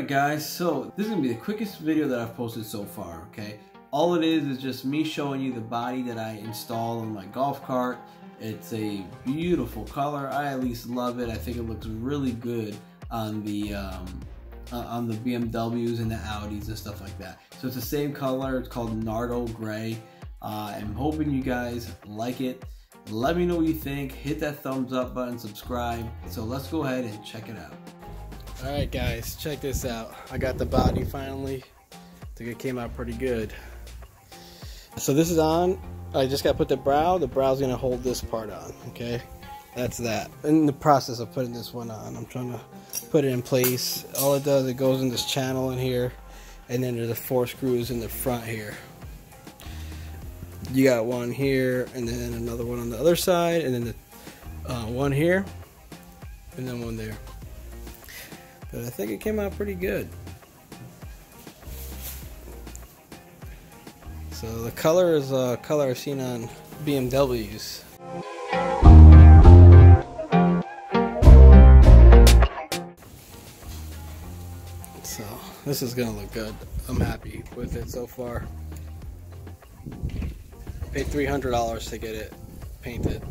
Alright guys, so this is going to be the quickest video that I've posted so far, okay? All it is is just me showing you the body that I installed on my golf cart. It's a beautiful color. I at least love it. I think it looks really good on the um, uh, on the BMWs and the Audis and stuff like that. So it's the same color. It's called Nardo Gray. Uh, I'm hoping you guys like it. Let me know what you think. Hit that thumbs up button, subscribe. So let's go ahead and check it out. All right, guys, check this out. I got the body finally. I think it came out pretty good. So this is on. I just got to put the brow. The brow's going to hold this part on, okay? That's that. In the process of putting this one on, I'm trying to put it in place. All it does, it goes in this channel in here, and then there's the four screws in the front here. You got one here, and then another one on the other side, and then the, uh, one here, and then one there. But I think it came out pretty good. So the color is a color I've seen on BMWs. So this is gonna look good. I'm happy with it so far. Paid $300 to get it painted.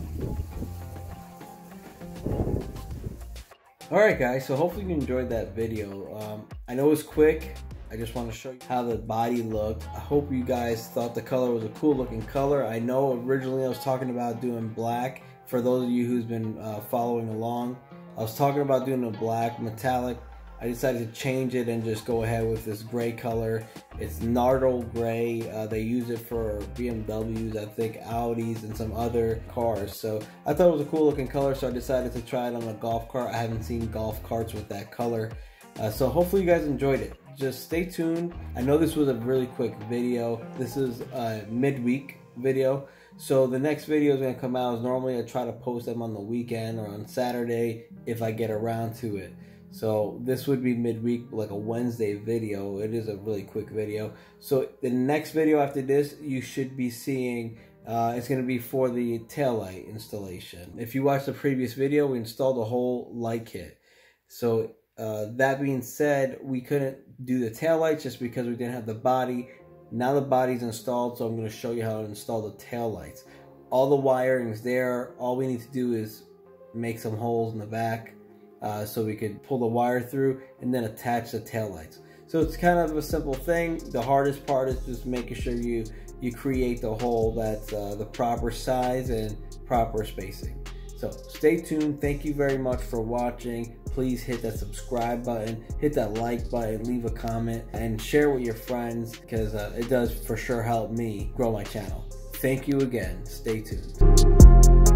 Alright guys, so hopefully you enjoyed that video. Um, I know it was quick. I just want to show you how the body looked. I hope you guys thought the color was a cool looking color. I know originally I was talking about doing black. For those of you who's been uh, following along, I was talking about doing a black metallic I decided to change it and just go ahead with this gray color. It's Nardo gray. Uh, they use it for BMWs, I think Audis and some other cars. So I thought it was a cool looking color, so I decided to try it on a golf cart. I haven't seen golf carts with that color. Uh, so hopefully you guys enjoyed it. Just stay tuned. I know this was a really quick video. This is a midweek video. So the next video is going to come out normally I try to post them on the weekend or on Saturday if I get around to it. So this would be midweek, like a Wednesday video. It is a really quick video. So the next video after this, you should be seeing, uh, it's going to be for the tail light installation. If you watched the previous video, we installed the whole light kit. So uh, that being said, we couldn't do the tail lights just because we didn't have the body. Now the body's installed, so I'm going to show you how to install the tail lights. All the wiring's there. All we need to do is make some holes in the back uh, so we could pull the wire through and then attach the tail lights. So it's kind of a simple thing. The hardest part is just making sure you you create the hole that's uh, the proper size and proper spacing. So stay tuned. Thank you very much for watching. Please hit that subscribe button, hit that like button, leave a comment, and share with your friends because uh, it does for sure help me grow my channel. Thank you again. Stay tuned.